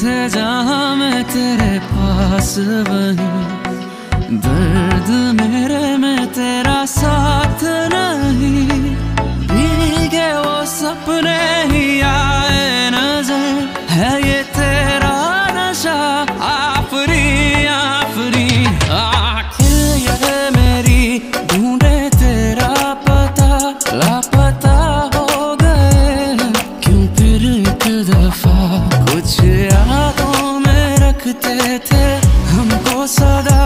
जहाँ मैं तेरे पास वही दर्द में कुछ यादों में रखते थे। हमको सदा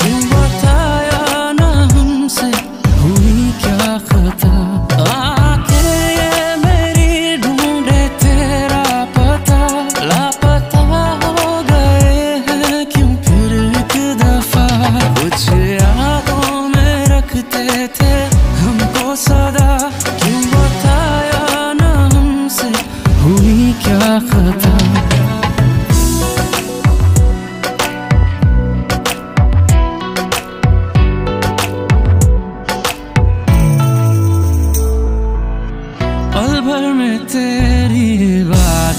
क्यों बताया ना हमसे? हुई क्या खता? आके ये मेरी ढूंढे तेरा पता। लापता हो गए हैं, क्यों फिर एक दफ़ा? कुछ यादों में रखते थे। हमको सदा क्यों बताया ना हमसे? हुई क्या खता? पल भर में तेरी बात